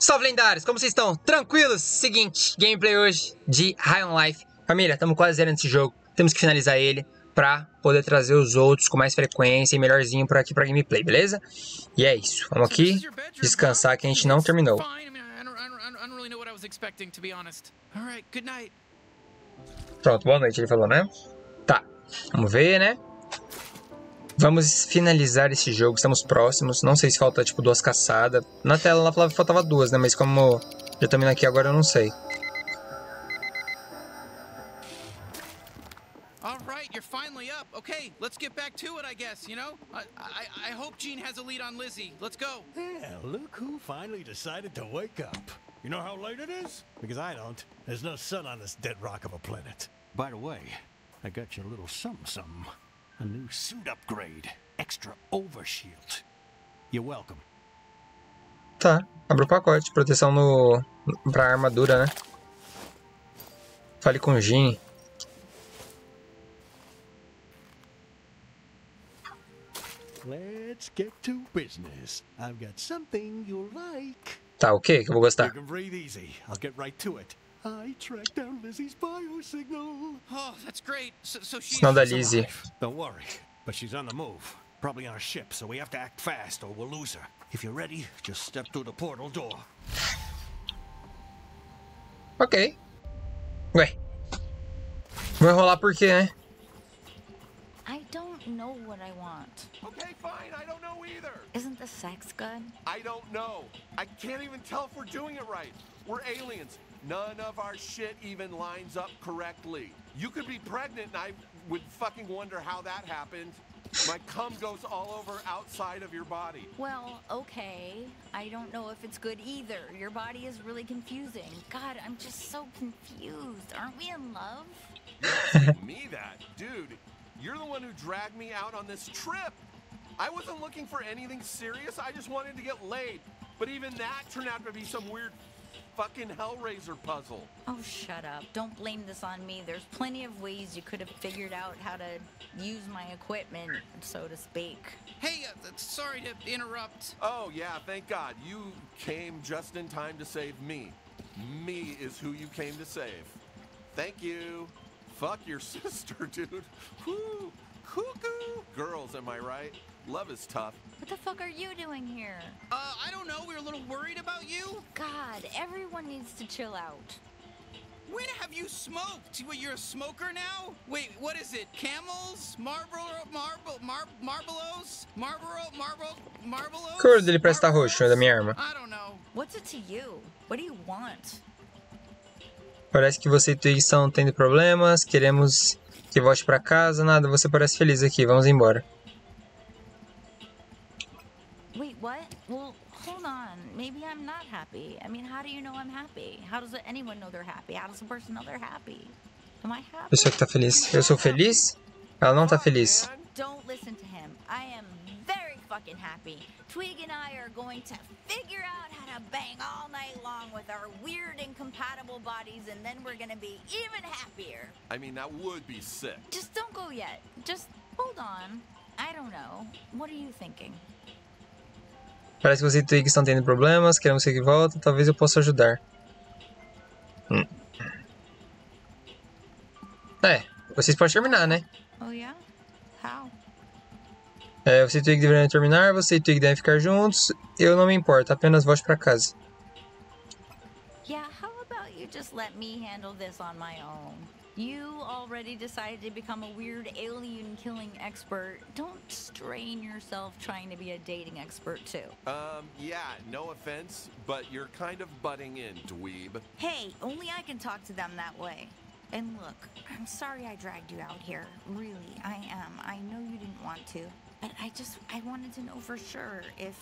Salve lendários, como vocês estão? Tranquilos? Seguinte, gameplay hoje de High on Life. Família, estamos quase zerando esse jogo. Temos que finalizar ele pra poder trazer os outros com mais frequência e melhorzinho por aqui pra gameplay, beleza? E é isso. Vamos aqui descansar que a gente não terminou. Pronto, boa noite, ele falou, né? Tá, vamos ver, né? Vamos finalizar esse jogo, estamos próximos. Não sei se falta, tipo, duas caçadas. Na tela ela falava que faltava duas, né? Mas como já estamos aqui agora, eu não sei. you're finally up. Okay, let's get back to it, I guess, you know? I, I, I hope Gene has a lead on Lizzie. Let's go. Yeah, look who finally decided to wake up. You know how late it is? Because I don't. There's no sun on this dead rock of a planet. By the way, I got you a little something something. A new suit upgrade. Extra overshield. You're welcome. Tá, abre o pacote. Proteção no pra armadura, né? Fale com o Jin. Let's get to business. I've got something you'll like. Tá, o que que eu vou gostar? You can breathe easy. I'll get right to it. I tracked down Lizzie's biosignal. Oh, that's great. So, so she's Sinal da Lizzie. Don't worry, but she's on the move. Probably on a ship, so we have to act fast or we'll lose her. If you're ready, just step through the portal door. Ok. Ué. Vai rolar por quê, né? I don't know what I want. Okay, fine. I don't know either. Isn't the sex good? I don't know. I can't even tell if we're doing it right. We're aliens. None of our shit even lines up correctly. You could be pregnant and I would fucking wonder how that happened. My cum goes all over outside of your body. Well, okay. I don't know if it's good either. Your body is really confusing. God, I'm just so confused. Aren't we in love? Me that. Dude, you're the one who dragged me out on this trip. I wasn't looking for anything serious. I just wanted to get laid. But even that turned out to be some weird fucking Hellraiser puzzle. Oh, shut up. Don't blame this on me. There's plenty of ways you could have figured out how to use my equipment, so to speak. Hey, uh, sorry to interrupt. Oh, yeah, thank God. You came just in time to save me. Me is who you came to save. Thank you. Fuck your sister, dude. Whoo, cuckoo. Girls, am I right? Love is tough. What the fuck are you doing here? Uh, I don't know. We were a little worried about you. God, everyone needs to chill out. When have you smoked? What, you're a smoker now? Wait, what is it? Camels? Marlboro? Marble? Mar Marlboros? Marlboro? Marble? Marlboros? Que cor dele parece estar roxo, da minha arma? I don't know. What's it to you? What do you want? Parece que você e Twig estão tendo problemas. Queremos que volte pra casa. Nada, você parece feliz aqui. Vamos embora. Well, hold on. Maybe I'm not happy. I mean, how do you know I'm happy? How does anyone know they're happy? How does a person know they're happy? Am I happy? Pessoa que tá feliz. Eu sou feliz? Ela não tá feliz. Don't listen to him. I am very fucking happy. Twig and I are going to figure out how to bang all night long with our weird incompatible bodies and then we're gonna be even happier. I mean, that would be sick. Just don't go yet. Just hold on. I don't know. What are you thinking? Parece que você e Twig estão tendo problemas. Queremos que volta. Talvez eu possa ajudar. Hum. É, vocês podem terminar, né? Oh yeah? How? É, você e Twig deveriam terminar, você e Twig devem ficar juntos. Eu não me importo, apenas volte pra casa. Yeah, how about you just let me handle this on my own? You already decided to become a weird alien killing expert. Don't strain yourself trying to be a dating expert too. Um, yeah, no offense, but you're kind of butting in, dweeb. Hey, only I can talk to them that way. And look, I'm sorry I dragged you out here. Really, I am. I know you didn't want to. But I just, I wanted to know for sure if,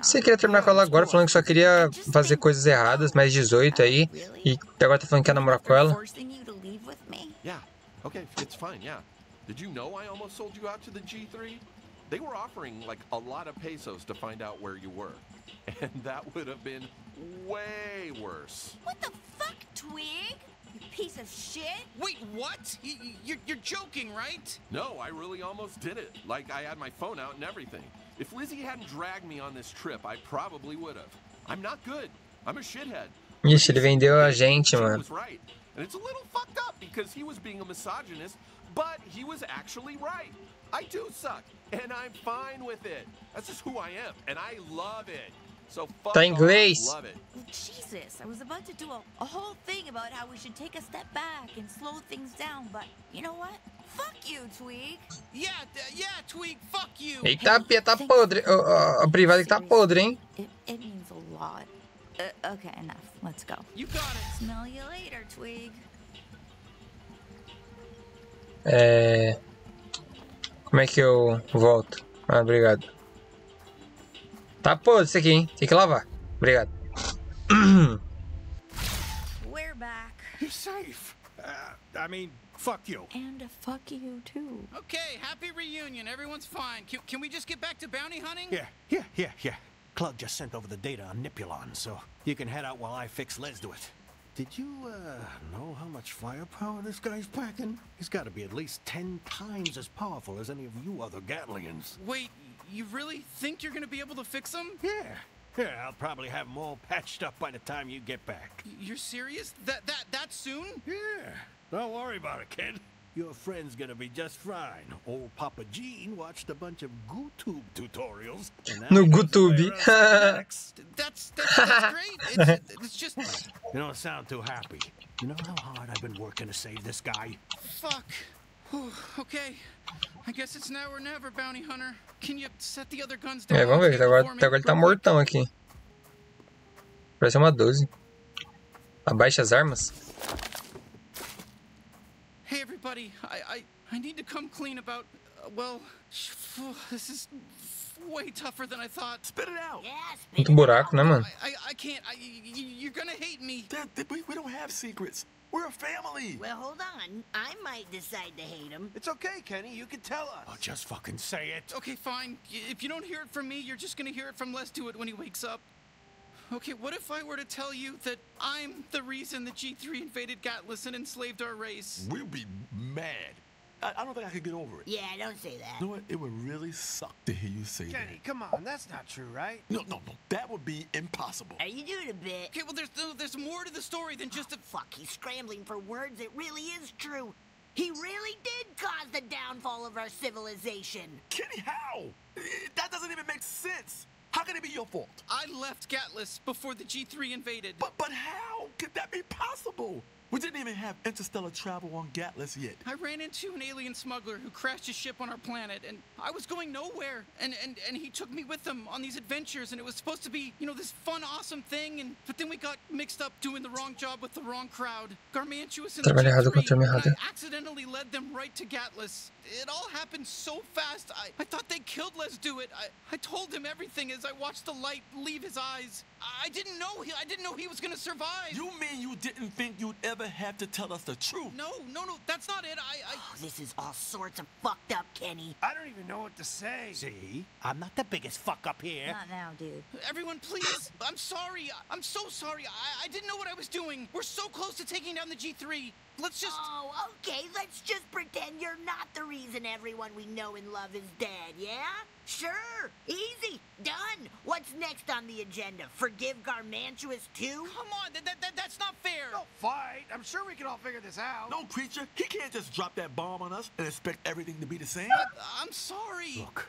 Você queria terminar com ela agora, falando que só queria fazer coisas erradas, mais 18 aí. E agora tá falando que quer namorar com ela. Forcing you to leave with me? Yeah, okay, it's fine, yeah. Did you know I almost sold you out to the G3? They were offering like a lot of pesos to find out where you were. And that would have been way worse. What the fuck, Twig? You piece of shit? Wait, what? Y- y- You're, you're joking, right? No, I really almost did it. Like I had my phone out and everything. If Lizzie hadn't dragged me on this trip, I probably would have. I'm not good. I'm a shithead. Ixi, ele vendeu a gente, Jim mano. was right. And it's a little fucked up because he was being a misogynist, but he was actually right. I do suck, and I'm fine with it. That's just who I am, and I love it. Tá em inglês. Jesus, I was about to do a, a whole thing about how we should take a step back and slow things down, but you know what? Fuck you, Tweak. Yeah, yeah, Tweak, fuck you. Eita, pia tá podre. Ó, ó, A privada que tá podre, hein? It, it means a lot. Uh, okay, enough. Let's go. You got it. Smell you later, Twig. É. Como é que eu volto? Ah, obrigado. Tá podre isso aqui, hein? Tem que lavar. Obrigado. We're back. You're safe. Uh, I mean, fuck you. And fuck you, too. Okay, happy reunion. Everyone's fine. Can, can we just get back to bounty hunting? Yeah, yeah, yeah, yeah. Clug just sent over the data on Nippulon, so you can head out while I fix Lezduit. Did you, uh, know how much firepower this guy's packing? He's gotta be at least ten times as powerful as any of you other Gatlians. Wait, you really think you're gonna be able to fix them? Yeah. Yeah, I'll probably have them all patched up by the time you get back. You're serious? That that that soon? Yeah. Don't worry about it, kid. Your friend's gonna be just fine. Old Papa Gene watched a bunch of GooTube tutorials. and now No he knows GooTube. the way around schematics. That's that's, that's great. It's, it's just You don't sound too happy. You know how hard I've been working to save this guy? fuck. Whew, okay, I guess it's now or never, bounty hunter. Can you set the other guns down? É, vamos ver. agora, até agora ele tá mortão aqui. Parece uma 12. Abaixa as armas. Hey everybody, I I, I need to come clean about. Uh, well, this is way tougher than I thought. Spit it out. Muito buraco, né, mano? I, I, can't. I, you're gonna hate me. We, we don't have secrets. We're a family. Well, hold on. I might decide to hate him. It's okay, Kenny. You can tell us. Oh, just fucking say it. Okay, fine. If you don't hear it from me, you're just gonna hear it from Lezduit when he wakes up. Okay, what if I were to tell you that I'm the reason the G3 invaded Gatlas and enslaved our race? We'll be mad. I, I don't think I could get over it. Yeah, don't say that. You know what? It would really suck to hear you say that. Kenny, come on, that's not true, right? No, no, no. That would be impossible. Are you doing a bit? Okay, well, there's no, there's more to the story than just a. Ah, fuck, he's scrambling for words. It really is true. He really did cause the downfall of our civilization. Kenny, how? That doesn't even make sense. How can it be your fault? I left Gatlas before the G3 invaded. But but how could that be possible? We didn't even have interstellar travel on Gatlas yet. I ran into an alien smuggler who crashed his ship on our planet, and I was going nowhere. And, and, and he took me with him on these adventures, and it was supposed to be, you know, this fun, awesome thing. And but then we got mixed up doing the wrong job with the wrong crowd. Garmantuous and the Trabalho G3, and. I accidentally led them right to Gatlas. It all happened so fast. I, I thought they killed Lezduit. I, I told him everything as I watched the light leave his eyes. I didn't know he I didn't know he was gonna survive. You mean you didn't think you'd ever have to tell us the truth? no, no, no, that's not it. I, I Oh, this is all sorts of fucked up, Kenny. I don't even know what to say. See? I'm not the biggest fuck up here. Not now, dude. Everyone, please. I'm sorry. I'm so sorry. I, I didn't know what I was doing. We're so close to taking down the G3. Let's just. Oh, okay. Let's just pretend you're not the reason everyone we know and love is dead, yeah? Sure. Easy. Done. What's next on the agenda? Forgive Garmantuous too? Come on. That, that, that, that's not fair. Don't fight. I'm sure we can all figure this out. No, creature. He can't just drop that bomb on us and expect everything to be the same. Uh, I'm sorry. Look,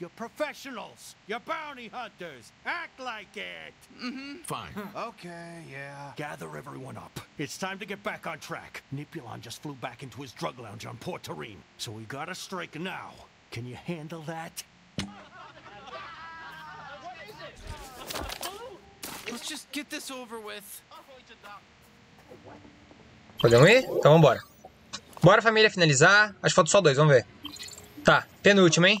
this mission at least. You're professionals. You're bounty hunters. Act like it. Mm-hmm. Fine. Okay, yeah. Gather everyone up. It's time to get back on track. Nippulon just flew back into his drug lounge on Port Tareen, so we gotta strike now. Can you handle that? Let's just get this over with. Podemos ir? Então vambora. Bora, família, finalizar. Acho que falta só dois, vamos ver. Tá, penúltimo, hein?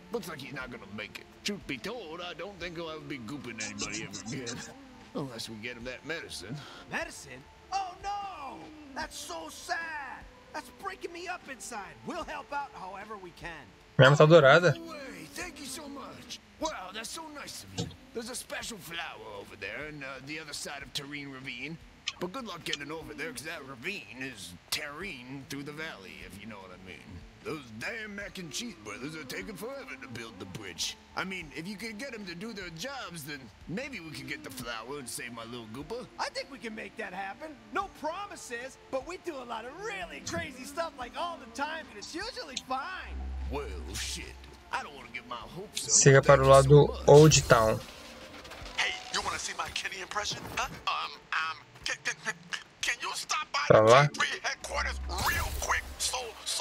Looks like he's not gonna make it. Truth be told, I don't think he'll ever be gooping anybody ever again. Unless we get him that medicine. Medicine? Oh no! That's so sad! That's breaking me up inside. We'll help out however we can. Minha arma tá dourada. No way, thank you so much. Wow, that's so nice of you. There's a special flower over there on uh, the other side of Terrine Ravine. But good luck getting over there, because that ravine is Terrine through the valley, if you know what I mean. Those damn mac and cheese brothers are taking forever to build the bridge. I mean, if you could get them to do their jobs, then maybe we could get the flower and save my little gooper. I think we can make that happen. No promises, but we do a lot of really crazy stuff like all the time, and it's usually fine. Well, shit. I don't want to get my hopes up. Siga para o lado so. Old Town. Hey, you want to see my Kenny impression? Huh? Um, um, can, can, can you stop by the headquarters real quick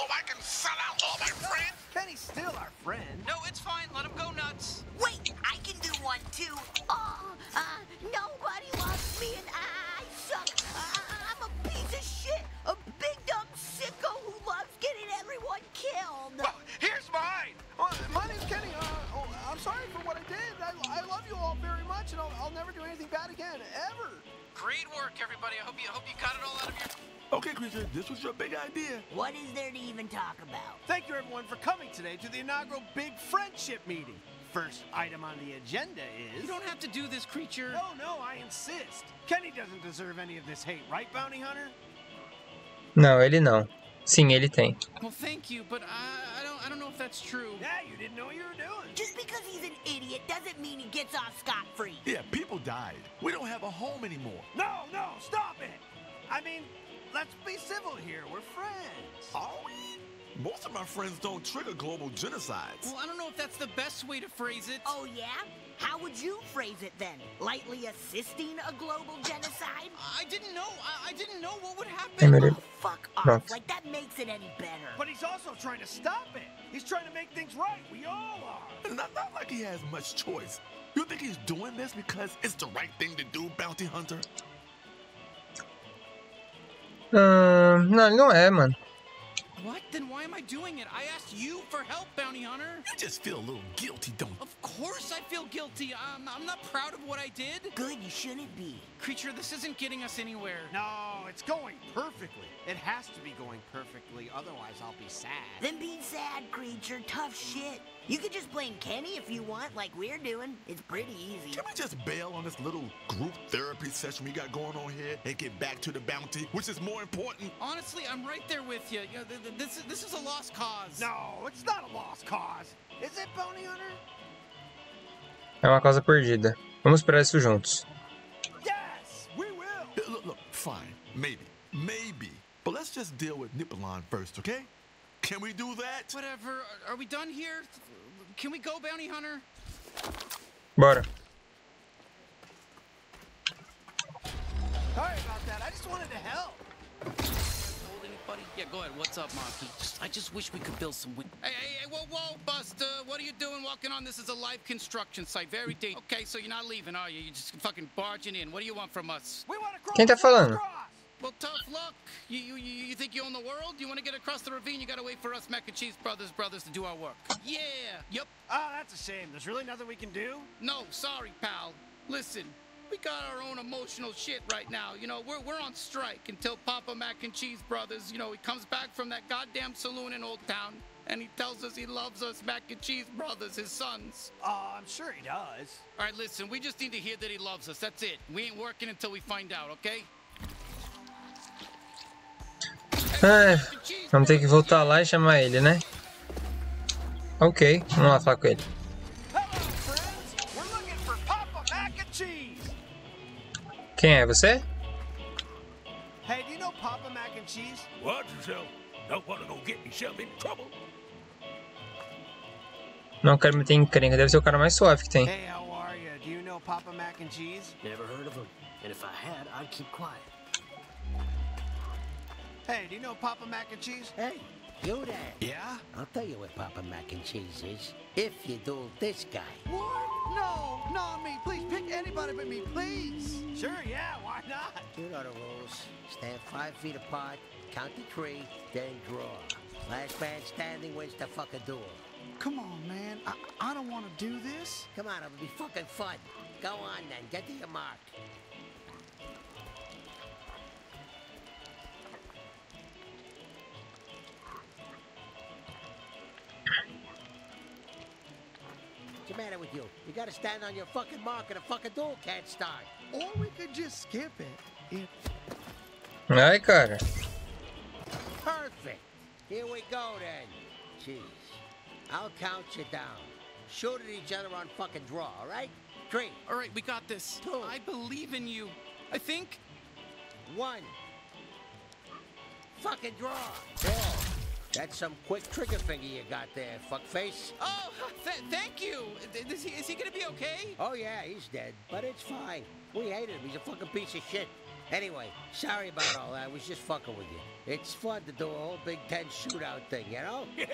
so so I can sell out all my friends? Kenny's still our friend. No, it's fine. Let him go nuts. Wait, I can do one too. Oh, uh, nobody loves me and I suck. Uh, I'm a piece of shit. A big dumb sicko who loves getting everyone killed. Well, here's mine. Uh, my name's Kenny. Uh, oh, I'm sorry for what I did. I, I love you all very much, and I'll, I'll never do anything bad again, ever. Great work, everybody. I hope you hope you got it all out of your. Okay, Creature, this was your big idea. What is there to even talk about? Thank you, everyone, for coming today to the inaugural Big Friendship Meeting. First item on the agenda is. You don't have to do this, creature. No, no, I insist. Kenny doesn't deserve any of this hate, right, Bounty Hunter? Não, ele não. Sim, ele tem. Well, thank you, but I, I don't I don't know if that's true. Yeah, you didn't know what you were doing. Just because he's an idiot doesn't mean he gets off scot free. Yeah, people died. We don't have a home anymore. No, no, stop it. I mean, let's be civil here. We're friends. Are we? Most of my friends don't trigger global genocides. Well, I don't know if that's the best way to phrase it. Oh, yeah? How would you phrase it then? Lightly assisting a global genocide? I didn't know. I, I didn't know what would happen. Emerald. Oh, fuck off. Rocks. Like, that makes it any better. But he's also trying to stop it. He's trying to make things right. We all are. Not, not like he has much choice. You think he's doing this because it's the right thing to do, Bounty Hunter? Um, Ahn, não, ele não é, mano. What? Then why am I doing it? I asked you for help, bounty hunter. You just feel a little guilty, don't you? Of course I feel guilty. I'm, I'm not proud of what I did. Good, you shouldn't be. Creature, this isn't getting us anywhere. No, it's going perfectly. It has to be going perfectly, otherwise I'll be sad. Then be sad, creature. Tough shit. You could just blame Kenny if you want, like we're doing. It's pretty easy. Can we just bail on this little group therapy session we got going on here and get back to the bounty, which is more important? Honestly, I'm right there with you. you know, th- th- this, is- this is a lost cause. No, it's not a lost cause. Is it, Bounty Hunter? É uma causa perdida. Vamos esperar isso juntos. Yes, we will. Yeah, Look, look, fine. Maybe. Maybe. But let's just deal with Nippulon first, okay? Can we do that? Whatever. Are, are we done here? Can we go, bounty hunter? Bora. Sorry about that. I just wanted to help. Hold anybody? Yeah, go ahead. What's up, Monkey? Just, I just wish we could build some. Wind. hey, hey, hey, whoa, whoa, Buster! What are you doing walking on this? Is a live construction site. Very deep. Okay, so you're not leaving, are you? You're just fucking barging in. What do you want from us? We want to cross. Quem tá let's falando? Well, tough luck. You, you, you think you own the world? You want to get across the ravine? You gotta wait for us Mac and Cheese Brothers brothers to do our work. Yeah. Yep. Oh, ah, that's a shame. There's really nothing we can do. No, sorry, pal. Listen, we got our own emotional shit right now. You know, we're, we're on strike until Papa Mac and Cheese Brothers, you know, he comes back from that goddamn saloon in Old Town and he tells us he loves us Mac and Cheese Brothers, his sons. Oh, I'm sure he does. All right, listen, we just need to hear that he loves us. That's it. We ain't working until we find out, okay? Ah, vamos ter que voltar lá e chamar ele, né? Ok, vamos lá falar com ele. Quem é você? Hey, do you know Papa Mac and Cheese? Watch yourself. Don't want to go get yourself in trouble. Não quero meter em encrenca, deve ser o cara mais suave que tem. Hey, how are you? Do you know Papa Mac and Cheese? Never heard of him. And if I had, I'd keep quiet. Hey, do you know Papa Mac and Cheese? Hey, you there. Yeah? I'll tell you what Papa Mac and Cheese is. If you do this guy. What? No, not me. Please pick anybody but me, please. Sure, yeah, why not? You know the rules. Stand five feet apart, count to three, then draw. Last man standing wins the fucking duel. Come on, man. I, I don't want to do this. Come on, it'll be fucking fun. Go on then, get to your mark. What's the matter with you? You gotta stand on your fucking mark and a fucking duel can't start. Or we could just skip it. If Ai, cara. Perfect. Here we go then. Jeez. I'll count you down. Shoot at each other on fucking draw, all right? Three, All right, we got this. Two. I believe in you. I think. one. Fucking draw. That's some quick trigger finger you got there, fuckface. Oh, th- thank you. Is he, is he gonna be okay? Oh yeah, he's dead, but it's fine. We hate him. He's a fucking piece of shit. Anyway, sorry about all that. I was just fucking with you. It's fun to do a whole Big Ten shootout thing, you know? Yeah,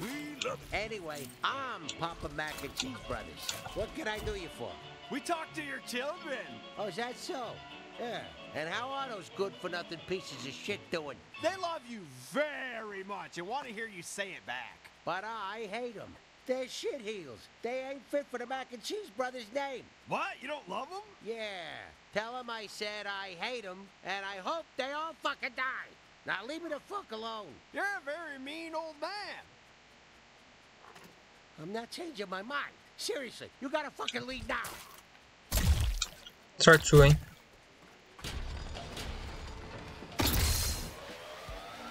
we love it. Anyway, I'm Papa Mac and Cheese Brothers. What can I do you for? we talk to your children. Oh, is that so? Yeah. And how are those good-for-nothing pieces of shit doing? They love you very much and want to hear you say it back. But I hate them. They're shit heels. They ain't fit for the Mac and Cheese Brothers name. What? You don't love them? Yeah. Tell them I said I hate them, and I hope they all fucking die. Now leave me the fuck alone. You're a very mean old man. I'm not changing my mind. Seriously, you gotta fucking leave now. Start sua,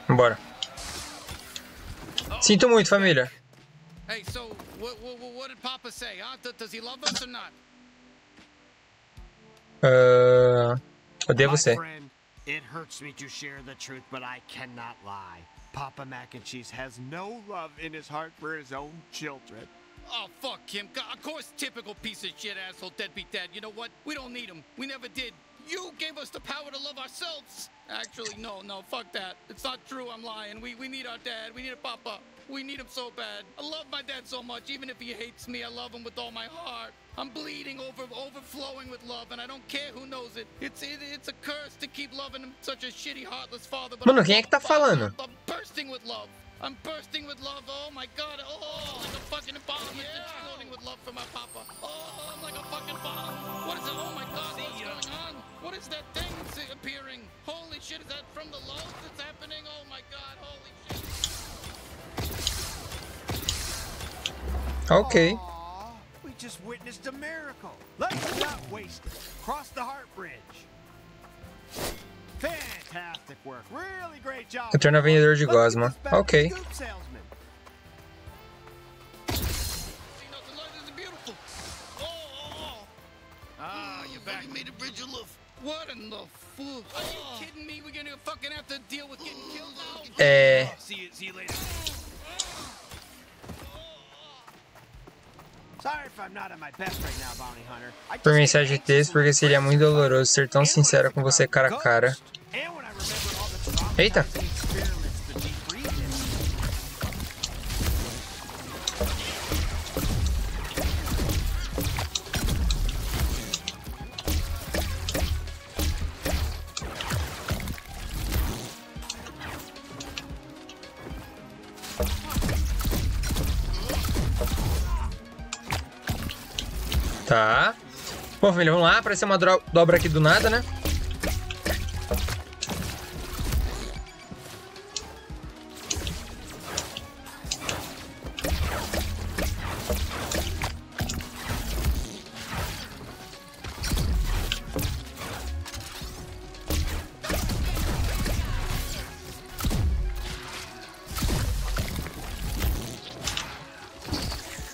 Bora. Sinto muito, família. Hey, so what, what, what did Papa say? Huh? Does he love us or not? Ah, odeio você. friend, it hurts me to share the truth, but I cannot lie. Papa Mac and Cheese has no love in his heart for his own children. Oh, fuck him. God, Of course, typical piece of shit, asshole, deadbeat dad. You know what? We don't need him. We never did. You gave us the power to love ourselves. Actually, no, no, fuck that. It's not true. I'm lying. We, we need our dad. We need a papa. We need him so bad. I love my dad so much. Even if he hates me, I love him with all my heart. I'm bleeding over, overflowing with love, and I don't care who knows it. It's it, it's a curse to keep loving him such a shitty, heartless father. But Mano, I'm quem é que tá falando? I'm bursting with love. I'm bursting with love. Oh my god. Oh, like a fucking bomb. It's exploding with love for my papa. Oh, I'm like a fucking bomb. What is it? Oh my god. What's going on? What is that thing appearing? Holy shit. Is that from the lows that's happening? Oh my god. Holy shit. Ok. Aw, we just witnessed a miracle. Let's not waste it. Cross the heart bridge. Fantastic work. Really great job. Eterno vendedor de Let's get gosma. this back Ok. Scoop salesman. See, no, the light is beautiful. Oh, oh, oh. Ah, you're back. You made a bridge of love. É. Por mensagem texto, porque seria muito doloroso ser tão sincero com você cara a cara. Eita! Tá. Bom, família, vamos lá. Apareceu uma dobra aqui do nada, né?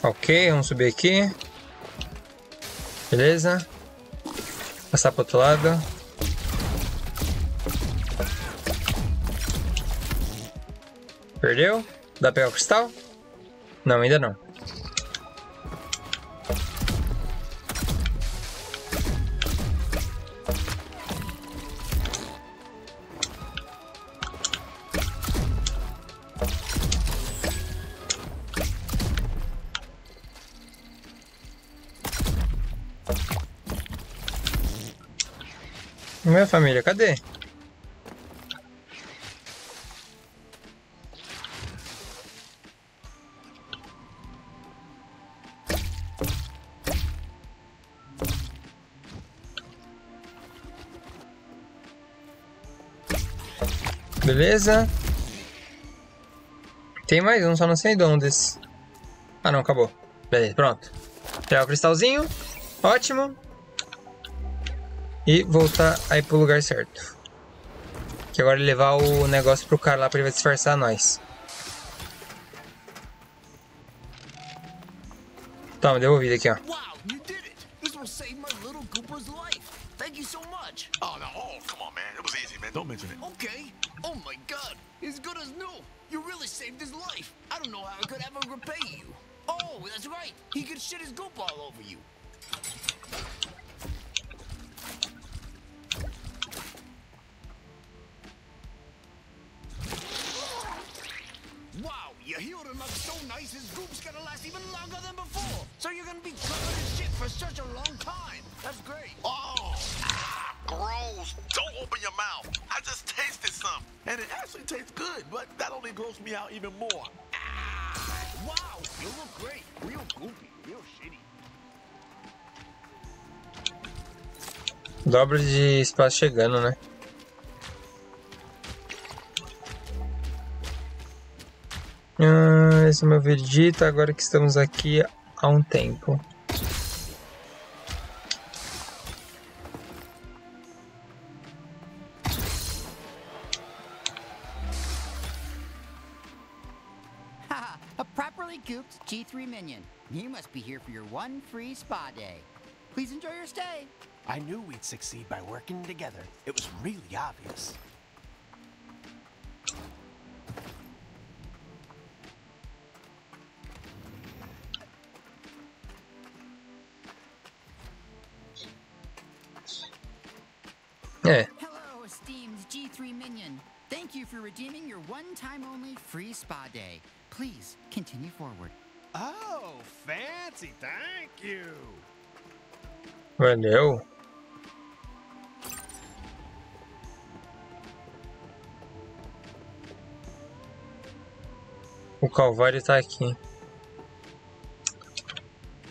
Ok, vamos subir aqui. Beleza. Passar pro outro lado. Perdeu? Dá pra pegar o cristal? Não, ainda não. Minha família, cadê? Beleza. Tem mais um, só não sei de onde. Ah, não, acabou. Beleza, pronto. Pegar o cristalzinho. Ótimo. E voltar aí pro lugar certo. Que agora é levar o negócio pro cara lá pra ele vai disfarçar nós. Toma, devolvido aqui, ó. Wow, you did it! This will save my little Cooper's life. Thank you so much. Oh, no. Oh, come on, man. It was easy, man. Don't mention it. Okay. Oh my god, as good as new. You really saved his life. I don't know how I could ever repay you. Oh, that's right. He could shit his goop all over you. Such a long time. That's great. Oh, ah, gross. Don't open your mouth. I just tasted some. And it actually tastes good, but that only grossed me out even more. Wow, you look great. Real goopy, real shitty. Dobra de espaço chegando, né? Ah, esse é o meu veredito agora que estamos aqui há um tempo. For your one free spa day. Please enjoy your stay. I knew we'd succeed by working together. It was really obvious. É, Hello, esteemed G3 minion. Thank you for redeeming your one-time only free spa day. Please continue forward. Oh, fancy. Thank you. valeu. O Calvário tá aqui.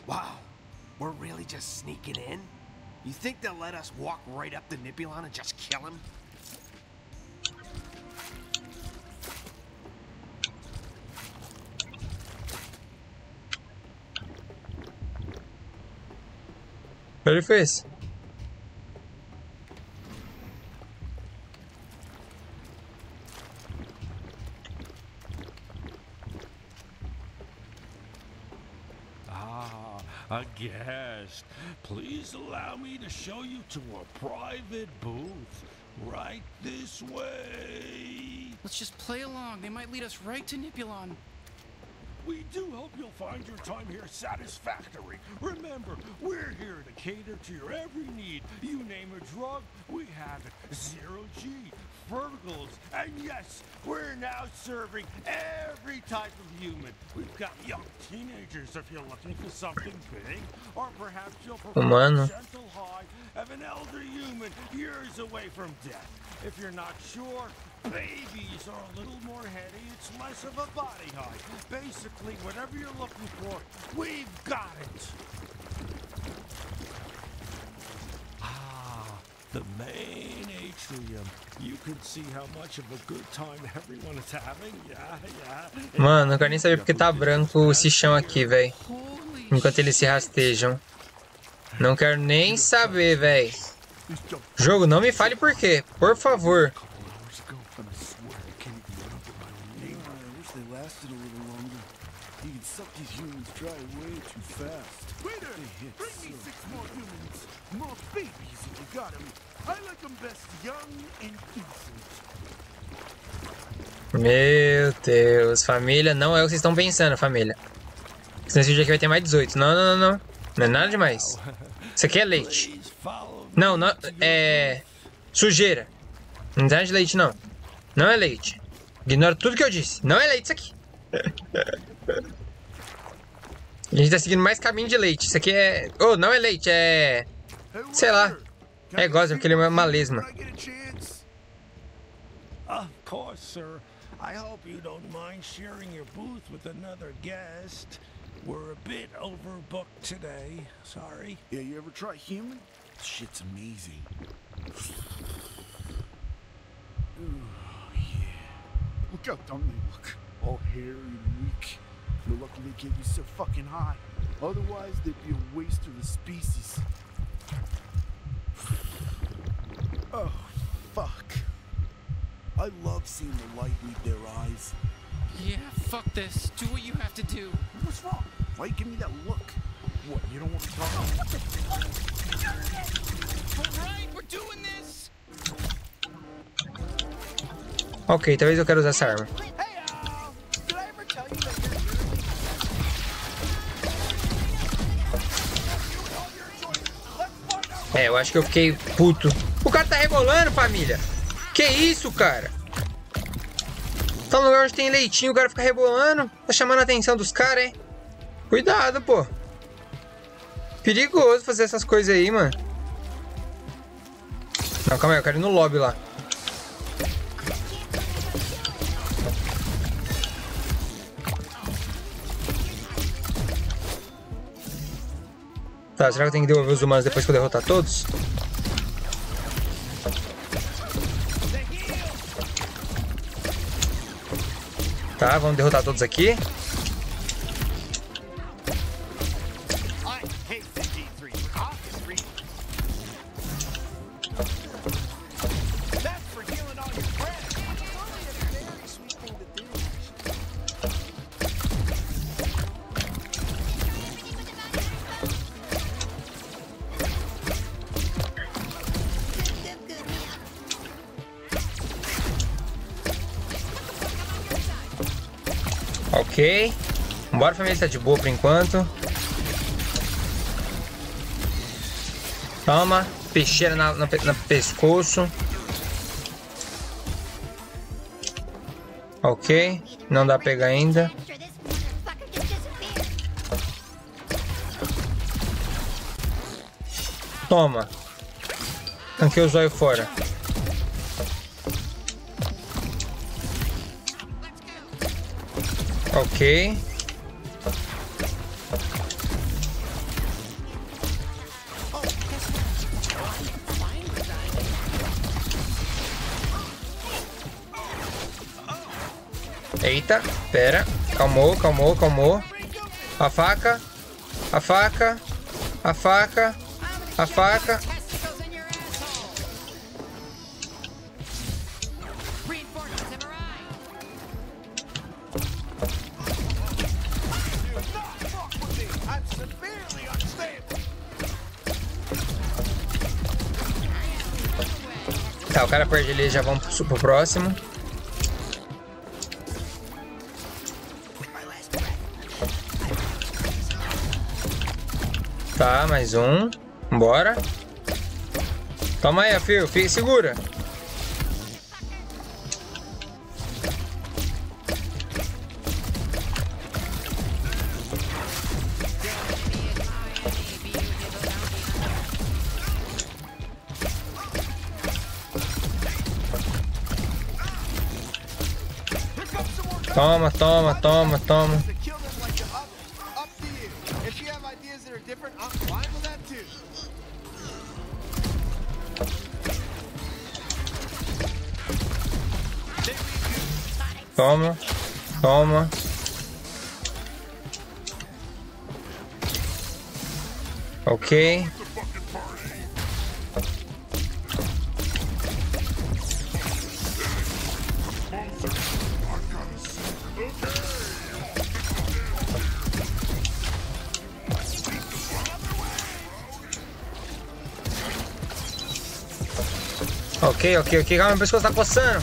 Wow, we're really just sneaking in? You think they'll let us walk right up to Nippulon and just kill him? Ele fez. Ah, a guest. Please allow me to show you to a private booth. Right this way. Let's just play along. They might lead us right to Nippulon. We do hope you'll find your time here satisfactory. Remember, we're here to cater to your every need. You name a drug, we have it. Zero G, Fergals, and yes, we're now serving every type of human. We've got young teenagers if you're looking for something big, or perhaps you'll prefer Humano. a gentle high of an elder human years away from death. If you're not sure, babies are a little more heady. It's less of a body high. Basically, whatever you're looking for, we've got it. Ah, the main atrium. You can see how much of a good time everyone is having. Yeah, yeah. Mano, não quero nem saber porque tá branco esse chão aqui, velho. Enquanto eles se rastejam. Não quero nem saber, velho. Jogo, não me fale por quê. Por favor. I wish they lasted a little longer. You can suck these humans dry way too fast. Waiter, They hit bring me so six more humans. More babies, if you got him. I like him best young and innocent. Meu Deus, família não é o que vocês estão pensando, família. Senão esse vídeo aqui vai ter mais 18. Não, não, não, não. Não é nada demais. Isso aqui é leite. Não, não, é... Sujeira. Não tem nada de leite, não. Não é leite. Ignora tudo que eu disse. Não é leite isso aqui. A gente tá seguindo mais caminho de leite. Isso aqui é... Oh, não é leite, é... Sei lá. É gosta, porque ele é uma lesma. Of course, sir. I hope you don't mind sharing your booth with another guest. We're a bit overbooked today. Sorry. Yeah, you ever try human? Shit's amazing. Ooh, yeah. Look how dumb they look. All hairy and weak. You're lucky they get you so fucking high. Otherwise, they'd be a waste of the species. Oh, fuck. I love seeing the light leave their eyes. Yeah, fuck this. Do what you have to do. What's wrong? Why you give me that look? What, you don't want to talk? Alright, we're doing this! Ok, talvez eu quero usar essa arma. É, eu acho que eu fiquei puto. O cara tá rebolando, família. Que isso, cara? Tá no lugar onde tem leitinho, o cara fica rebolando. Tá chamando a atenção dos caras, hein? Cuidado, pô. Perigoso fazer essas coisas aí, mano. Não, calma aí, eu quero ir no lobby lá. Tá, será que eu tenho que devolver os humanos depois que eu derrotar todos? Tá, vamos derrotar todos aqui. Bora, família, tá de boa por enquanto. Toma. Peixeira na, na, na pescoço. Ok. Não dá pegar ainda. Toma. Tanquei o zóio fora. Ok. Eita, pera. Calmou, calmou, calmou. A faca. A faca. A faca. A faca. Tá, o cara perde ali, já vamos pro, pro próximo. Tá, mais um. Bora. Toma aí, Fio. Segura. Toma, toma, toma, toma. Different, that. Toma, toma. Ok. Ok, ok, ok. Calma, meu pescoço tá coçando.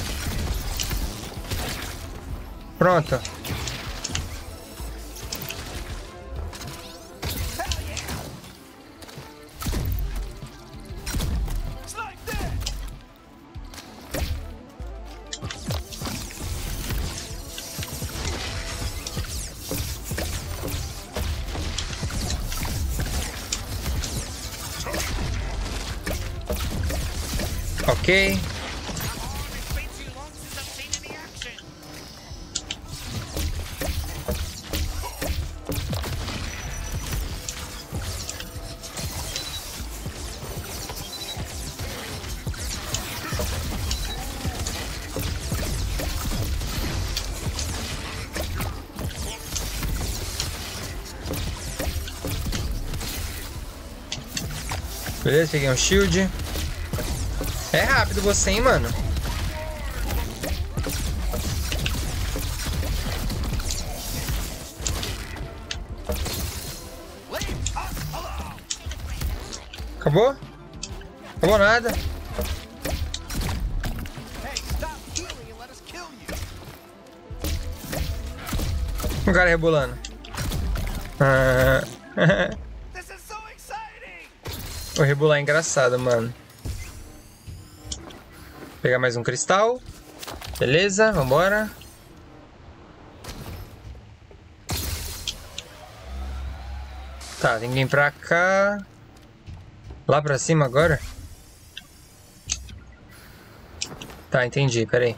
Pronto. Ok. Beleza, peguei um shield. É rápido você, hein, mano. Acabou? Acabou nada. Um cara rebolando. Ah. o rebolar é engraçado, mano. Pegar mais um cristal. Beleza, vambora. Tá, vir pra cá. Lá pra cima agora? Tá, entendi, peraí.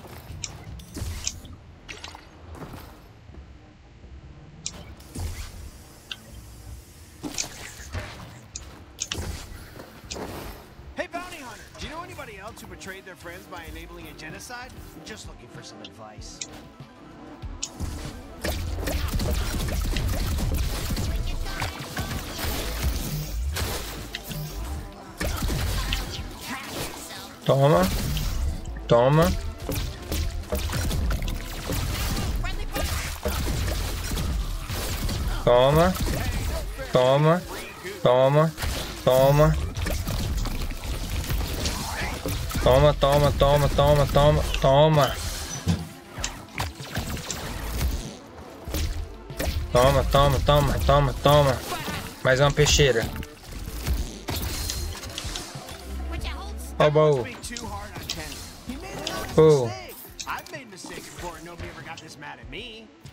toma, toma. Toma, toma, toma, toma, toma. Mais uma peixeira. Ó o baú. Oh.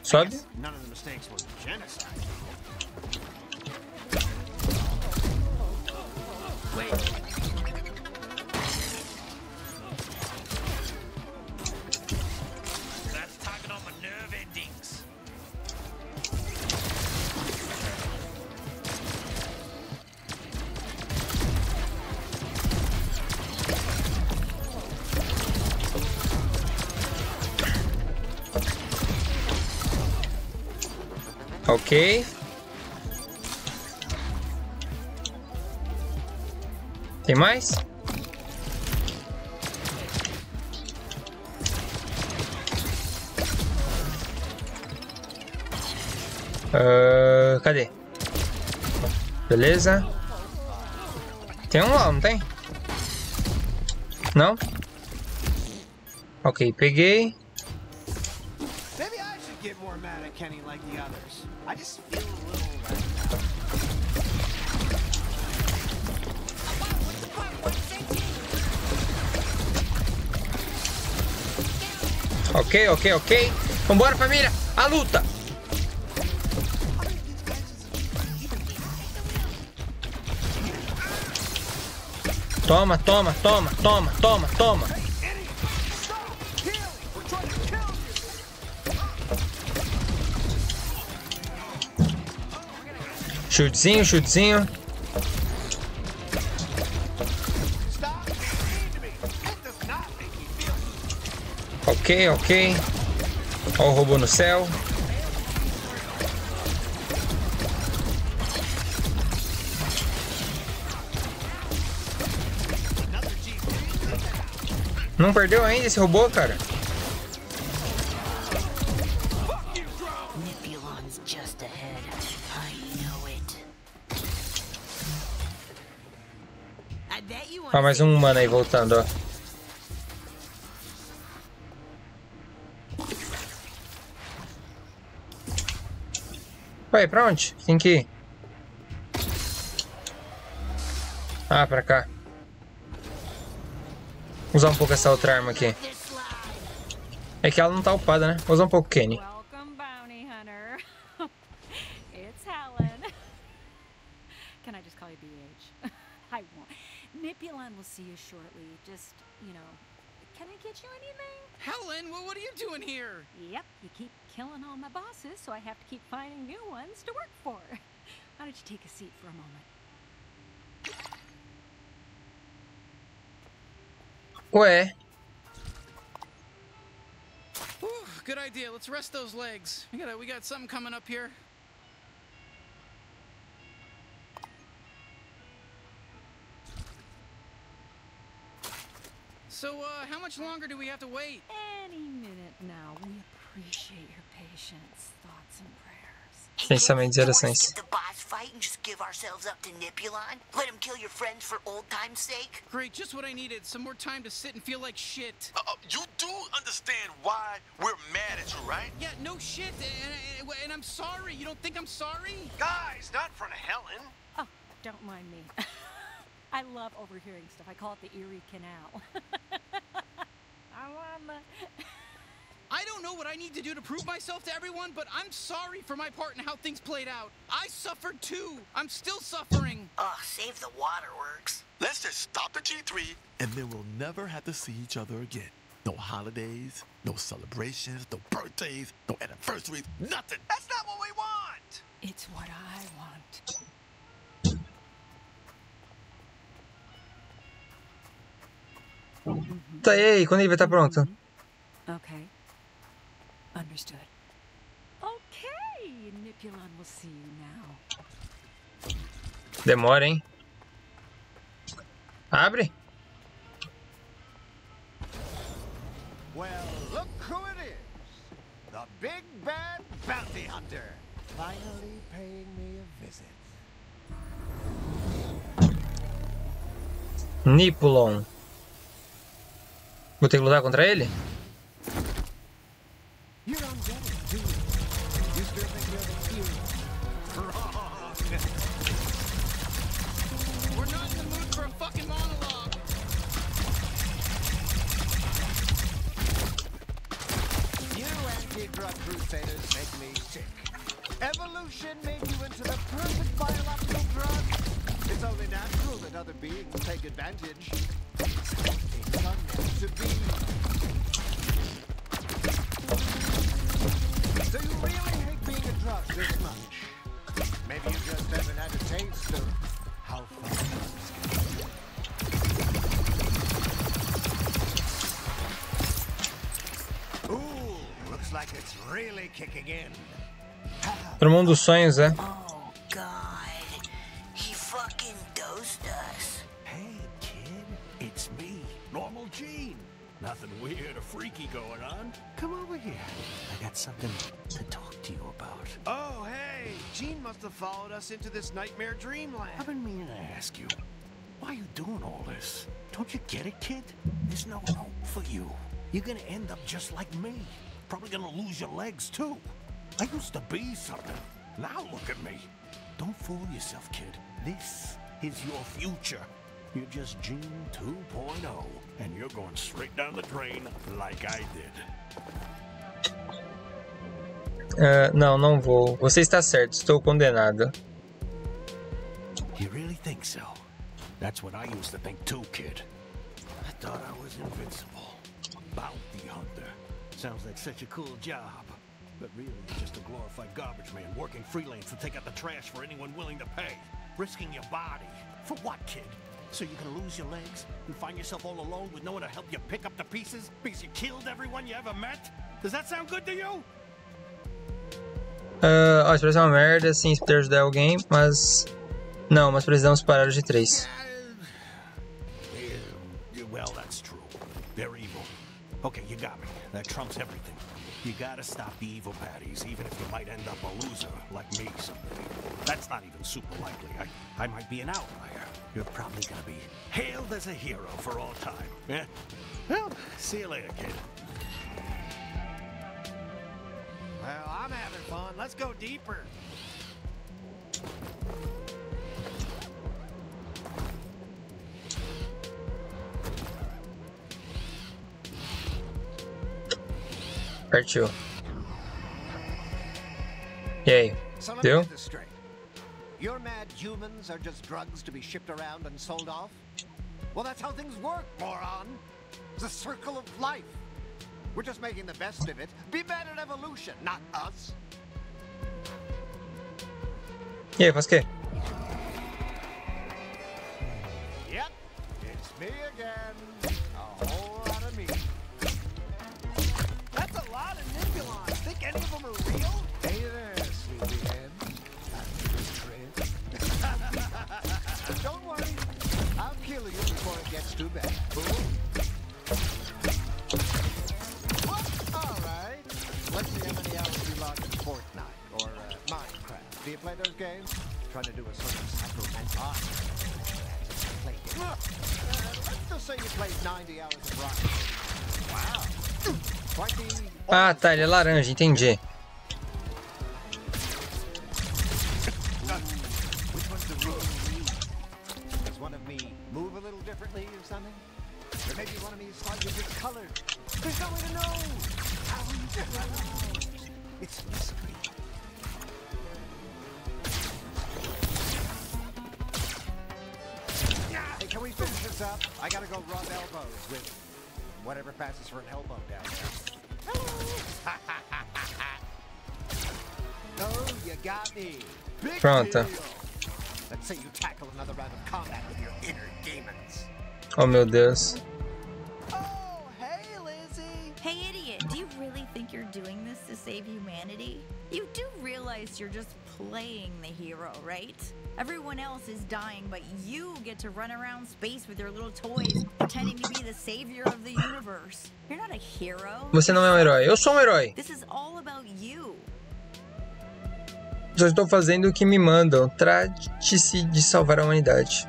Sobe. Wait. Ok. Tem mais? Ah, cadê? Beleza. Tem um lá, não tem? Não? Ok, peguei. Maybe Ok, ok, ok. Vambora, família. A luta. Toma, toma, toma, toma, toma, toma. Chutezinho, chutezinho. Ok, ok. Ó o robô no céu. Não perdeu ainda esse robô, cara? Ó, mais um humano aí voltando, ó. Ué, pra onde? Tem que ir. Ah, pra cá. Vou usar um pouco essa outra arma aqui. É que ela não tá upada, né? Vou usar um pouco Kenny. Nippulon will see you shortly. Just, you know, can I get you anything? Helen, well, what are you doing here? Yep, you keep killing all my bosses, so I have to keep finding new ones to work for. Why don't you take a seat for a moment? Ué, Whew, good idea. Let's rest those legs. We got we got something coming up here. So, uh, how much longer do we have to wait? Any minute now. We appreciate your patience, thoughts, and prayers. pensamentos e orações. The boss fight and just give ourselves up to Nippulon? Let him kill your friends for old time's sake? Great, just what I needed. Some more time to sit and feel like shit. Uh, you do understand why we're mad at you, right? Yeah, no shit. And, and, and I'm sorry. You don't think I'm sorry? Guys, not in front of Helen. Oh, don't mind me. I love overhearing stuff. I call it the Erie Canal. I'm on the. I don't know what I need to do to prove myself to everyone, but I'm sorry for my part in how things played out. I suffered too. I'm still suffering. Ugh, save the waterworks. Let's just stop the G3, and then we'll never have to see each other again. No holidays, no celebrations, no birthdays, no anniversaries, nothing. That's not what we want. It's what I want. Tá, e aí, quando ele vai estar pronto? Okay. Understood. Okay, Nipulon will see you now. Demora, hein? Abre? Well, look who it is. The big bad bounty hunter. Finally paying me a visit. Nipulon. Vou ter que lutar contra ele? It's only natural that other beings take advantage. Todo mundo sonhos, é? Us into this nightmare dreamland. I've been meaning to ask you, why are you doing all this? Don't you get it, kid? There's no hope for you. You're gonna end up just like me. Probably gonna lose your legs, too. I used to be something. Now look at me. Don't fool yourself, kid. This is your future. You're just Gene 2.0, and you're going straight down the drain like I did. Ah, não, não vou. Você está certo, estou condenado. You really think so? That's what I used to think too, kid. I thought I was invincible. Bounty hunter. Sounds like such a cool job. But really, just a glorified garbage man working freelance to take out the trash for anyone willing to pay. Risking your body. For what, kid? So you can lose your legs and find yourself all alone with no one to help you pick up the pieces because you killed everyone you ever met? Does that sound good to you? Ah, ó, isso parece uma merda, sim, se puder ajudar alguém, mas... Não, mas precisamos parar de três. Well, that's true. They're evil. Okay, you got me. That trumps everything. You gotta stop the evil baddies, even if you might end up a loser like me someday. That's not even super likely. I, I might be an outlier. You're probably gonna be hailed as a hero for all time. Yeah? Well, see you later, kid. Well, I'm having fun. Let's go deeper. Partiu. Aí? So let me Deu? get this straight. Your mad humans are just drugs to be shipped around and sold off? Well, that's how things work, moron. It's a circle of life. We're just making the best of it. Be mad at evolution, not us. Faz o quê? Yep, it's me again. Trying to do a art. Uh, let's just say you played 90 hours of Rocket. Wow. Ah, tá, ele é laranja, entendi. Doing this to save humanity? You do realize you're just playing the hero, right? Everyone else is dying, but you get to run around space with your little toys, pretending to be the savior of the universe. You're not a hero. Você não é um herói. Eu sou um herói. This is all about you. Só estou fazendo o que me mandam. Trate-se de salvar a humanidade.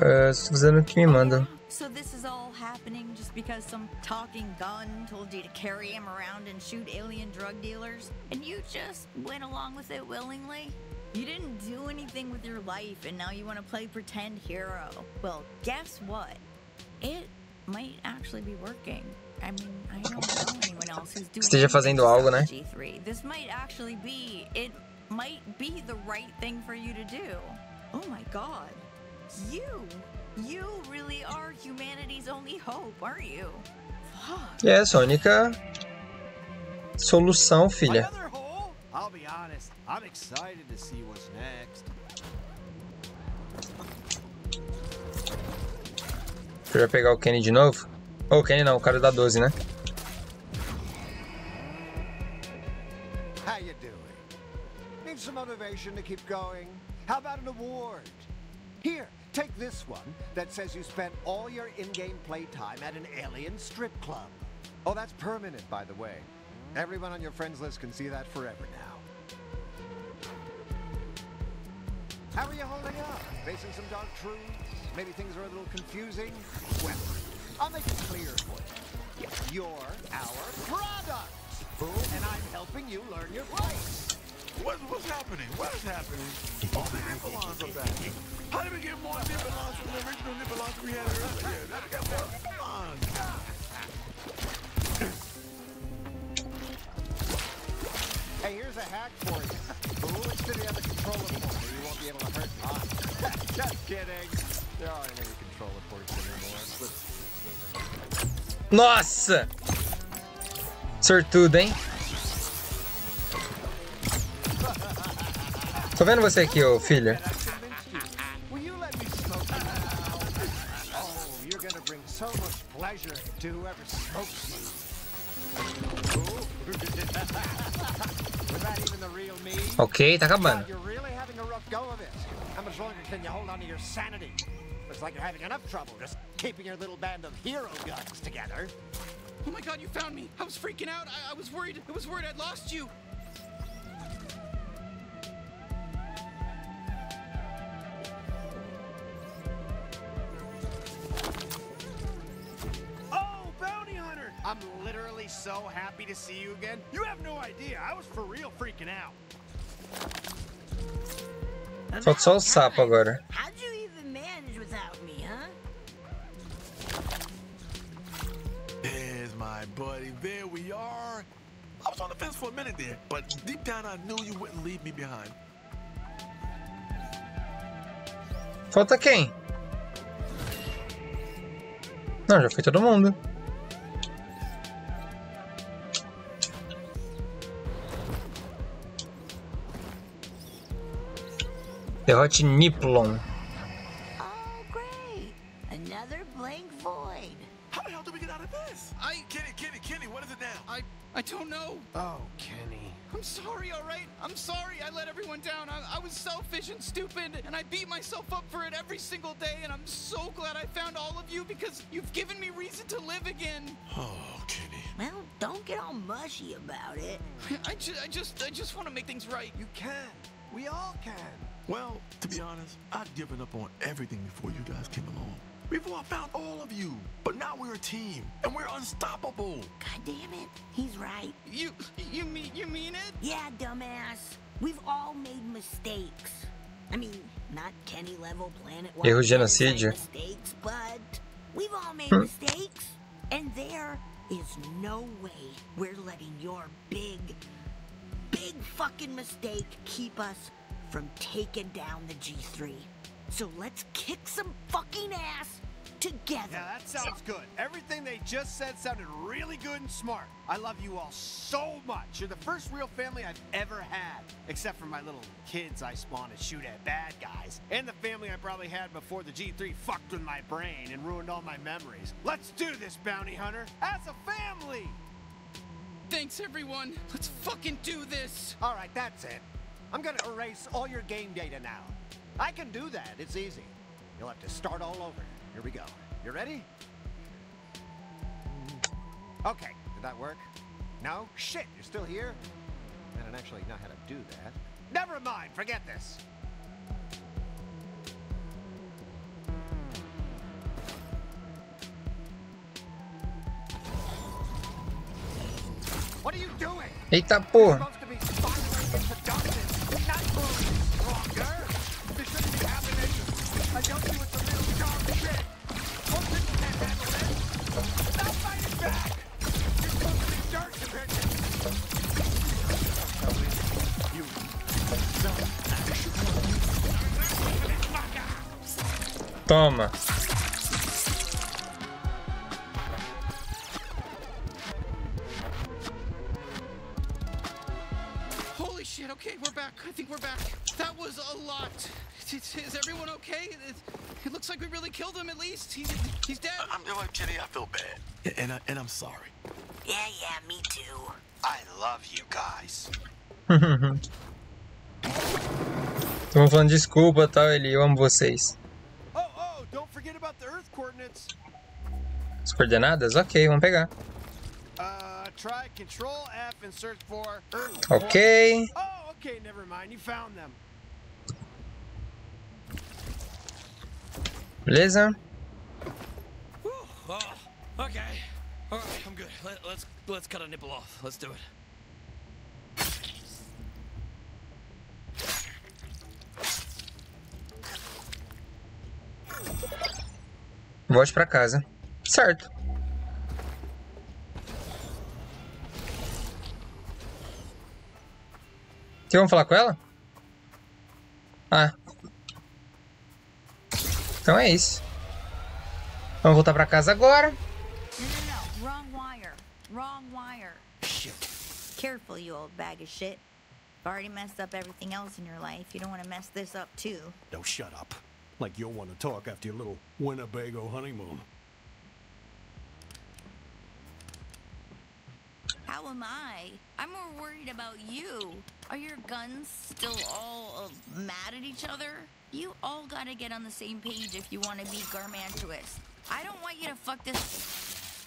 Ah, estou fazendo o que me mandam. So this is all happening just because some talking gun told you to carry him around and shoot alien drug dealers? And you just went along with it willingly? You didn't do anything with your life and now you want to play pretend hero. Well, guess what? It might actually be working. I mean, I don't know anyone else who's doing Esteja fazendo algo, né? G3. This might actually be it might be the right thing for you to do. Oh my god. You you really are humanity's only hope, aren't you? Fuck. E é única solução, filha. Another hole? I'll be honest, I'm excited to see what's next. Você vai pegar o Kenny de novo? Ou o Kenny não, o cara da 12, né? How you doing? Need some motivation to keep going? How about an award? Here, take this one that says you spent all your in-game playtime at an alien strip club. Oh, that's permanent, by the way. Everyone on your friends list can see that forever now. How are you holding up? Facing some dark truths? Maybe things are a little confusing? Well, I'll make it clear for you. You're our product, and I'm helping you learn your place. What, what's happening? What is happening? All the Nippulons are back. How did we get more Nippulons from the original Nippulons we had earlier? Let's get more Nippulons. Hey, here's a hack for you. Fool, it's to the other controller port, or you won't be able to hurt mine. Just kidding. There aren't any controller ports anymore. Let's Nossa! Sortudo, hein? Was that even the real me? Ok, tá acabando. Looks like you're having enough trouble just keeping your little band of hero guns together. Oh my god, you found me! I was freaking out. I, I was worried. I was worried I'd lost you. Literally so happy to see you again. You have no idea. I was for real freaking out. Falta só o sapo agora. How'd you even manage without me, huh? There's my buddy There we are. I was on the fence for a minute there, but deep down I knew you wouldn't leave me behind. Falta quem? Não, já foi todo mundo. Derrote Niplon. Oh, great. Another blank void. How the hell do we get out of this? I Kenny, Kenny, Kenny, what is it now? I I don't know. Oh, Kenny. I'm sorry, all right? I'm sorry I let everyone down. I, I was selfish and stupid, and I beat myself up for it every single day, and I'm so glad I found all of you because you've given me reason to live again. Oh, Kenny. Well, don't get all mushy about it. I, ju- I just I just want to make things right. You can. We all can. Well, to be honest, I'd given up on everything before you guys came along. Before I found all of you. But now we're a team, and we're unstoppable. God damn it. He's right. You you mean you mean it? Yeah, dumbass. We've all made mistakes. I mean, not Kenny level planet Erro de genocídio. mistakes, but we've all made Hmm. mistakes. And there is no way we're letting your big, big fucking mistake keep us from taking down the G3. So let's kick some fucking ass together. Yeah, that sounds good. Everything they just said sounded really good and smart. I love you all so much. You're the first real family I've ever had. Except for my little kids I spawned to shoot at bad guys. And the family I probably had before the G3 fucked with my brain and ruined all my memories. Let's do this, bounty hunter, as a family! Thanks everyone. Let's fucking do this. All right, that's it. I'm gonna erase all your game data now. I can do that. It's easy. You'll have to start all over. Here we go. You ready? Okay, did that work? No? Shit, you're still here? I don't actually know how to do that. Never mind, forget this. What are you doing? Eita porra. Falando desculpa, tal, ele, eu amo vocês. Oh, oh, don't forget about the Earth coordinates. As coordenadas? Ok, vamos pegar. Uh, try Control F and search for Earth. Ok. Oh, okay, never mind. You found them. Beleza? Oh, okay. All right, I'm good. Let, let's let's cut a nipple off. Let's do it. Volte pra casa. Certo. Vocês vão falar com ela? Ah. Então é isso. Vamos voltar pra casa agora. No, no, no. Wrong wire. Wrong wire. Shit. Careful, you old bag of shit. You've already messed up everything else in your life. You don't want to mess this up, too. Shut up. Like you'll want to talk after your little Winnebago honeymoon. How am I? I'm more worried about you. Are your guns still all uh, mad at each other? You all gotta get on the same page if you want to be garmantuous. I don't want you to fuck this.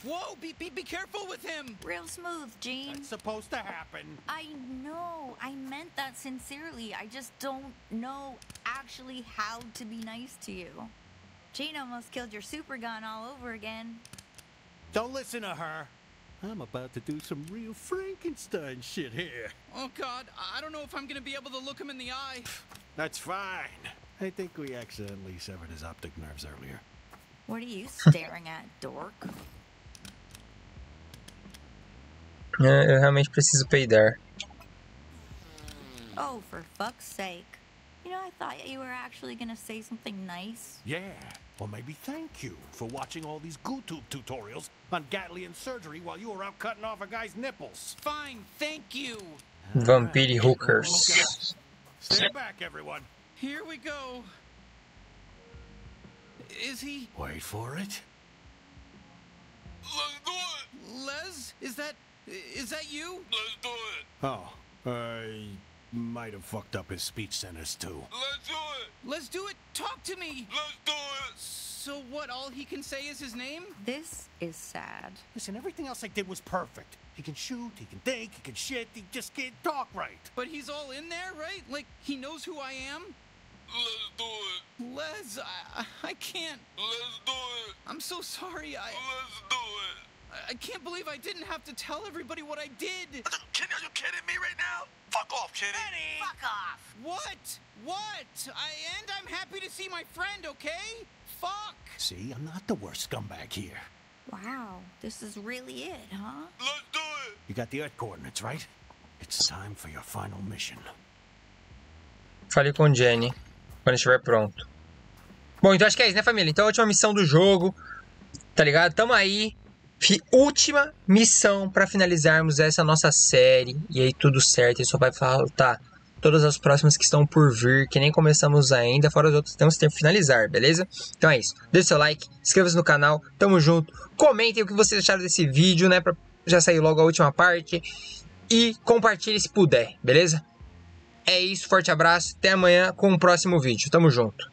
Whoa, be, be, be careful with him. Real smooth, Gene. It's supposed to happen. I know. I meant that sincerely. I just don't know actually how to be nice to you. Jane almost killed your super gun all over again. Don't listen to her. I'm about to do some real Frankenstein shit here. Oh God, I don't know if I'm gonna be able to look him in the eye. That's fine. I think we accidentally severed his optic nerves earlier. What are you staring at, dork? É, eu realmente preciso peidar. Oh, for fuck's sake. You know, I thought you were actually gonna say something nice. Yeah, or maybe thank you for watching all these GooTube tutorials on Gatlian surgery while you were out cutting off a guy's nipples. Fine, thank you. Vampire ah, hookers. Stay back, everyone. Here we go. Is he? Wait for it. Les? Is that. Is that you? Let's do it. Oh, I might have fucked up his speech centers too. Let's do it. Let's do it. Talk to me. Let's do it. So what? All he can say is his name? This is sad. Listen, everything else I did was perfect. He can shoot, he can think, he can shit, he just can't talk right. But he's all in there, right? Like he knows who I am. Let's do it. Les, I, I can't. Let's do it. I'm so sorry. I. Let's do it. I can't believe I didn't have to tell everybody what I did. Kenny, are you kidding me right now? Fuck off, Kenny. Fuck off. What? What? I and I'm happy to see my friend, okay? Fuck. See, I'm not the worst scumbag here. Wow, this is really it, huh? Let's do it. You got the Earth coordinates, right? It's time for your final mission. Falei com Jenny quando estiver pronto. Bom, então acho que é isso, né, família? Então a última missão do jogo, tá ligado? Tamo aí. Última missão pra finalizarmos essa nossa série. E aí tudo certo. E só vai faltar todas as próximas que estão por vir, que nem começamos ainda, fora as outras temos tempo de finalizar, beleza? Então é isso. Deixe seu like, inscreva-se no canal, tamo junto. Comentem o que vocês acharam desse vídeo, né? Pra já sair logo a última parte. E compartilhe se puder, beleza? É isso, forte abraço, até amanhã com o próximo vídeo. Tamo junto.